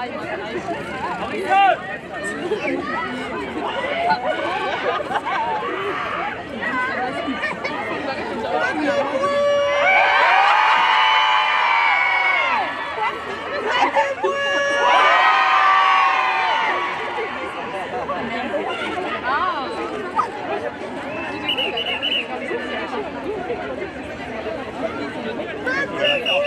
Let's go!